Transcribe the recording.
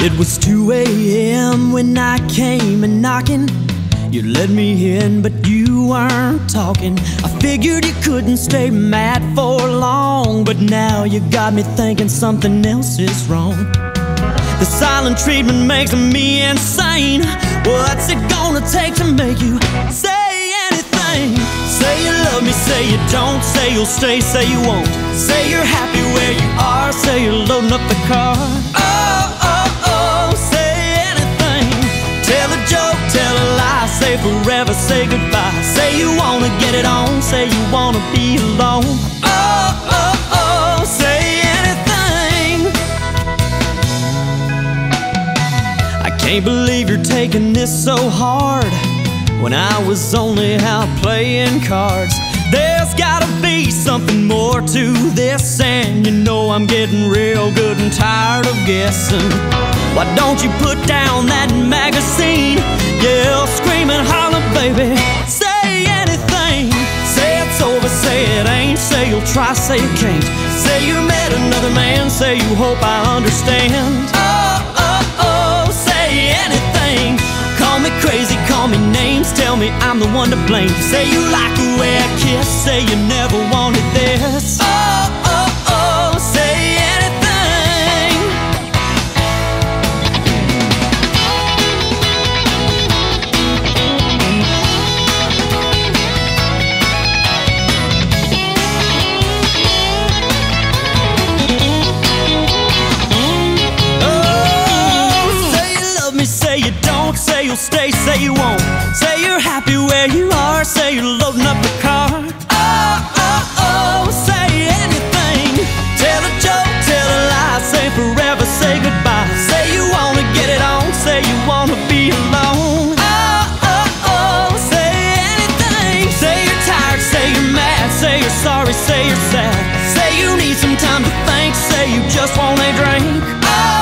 It was 2 a.m. when I came and knocking. You let me in, but you weren't talking. I figured you couldn't stay mad for long, but now you got me thinking something else is wrong. The silent treatment makes me insane. What's it gonna take to make you say anything? Say you love me, say you don't, say you'll stay, say you won't. Say you're happy where you are, say you're loading up the car. Forever, say goodbye. Say you wanna get it on, say you wanna be alone. Oh, oh, oh, say anything. I can't believe you're taking this so hard when I was only out playing cards. There's gotta something more to this, and you know I'm getting real good and tired of guessing. Why don't you put down that magazine? Yell, scream and holler, baby. Say anything. Say it's over, say it ain't. Say you'll try, say you can't. Say you met another man, say you hope I understand. Oh, oh, oh, say anything. Call me crazy, call me names, tell me I'm the one to blame. Say you like the way I kiss, say you never wanted this. Oh, oh, oh, say anything. Oh, say you love me, say you don't, say you'll stay, say you won't. Say you're happy where you are, say you're loading up the car. say goodbye. Say you wanna get it on, say you wanna be alone. Oh, oh, oh, say anything. Say you're tired, say you're mad, say you're sorry, say you're sad. Say you need some time to think, say you just want a drink. Oh,